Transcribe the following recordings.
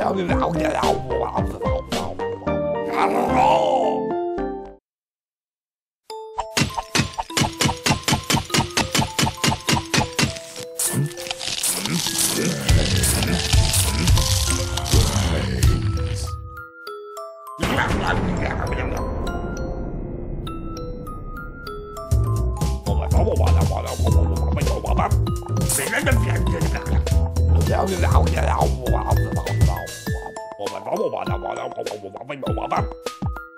要你饶你饶我饶我饶我饶我！Hãy subscribe cho kênh Ghiền Mì Gõ Để không bỏ lỡ những video hấp dẫn 我的我的我我我我我我我。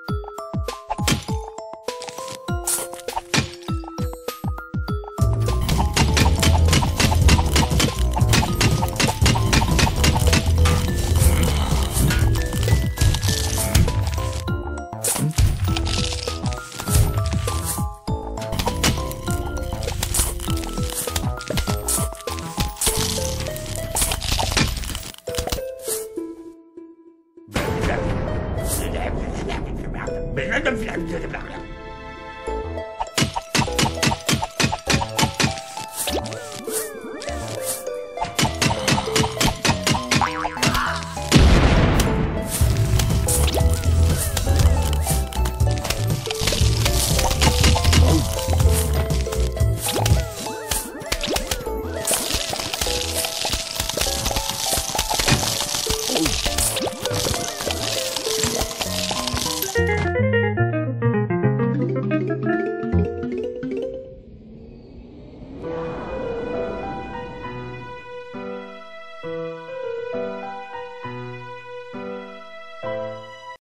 بنادم في الحمد لله